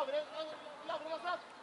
Lavrov, Lavrov,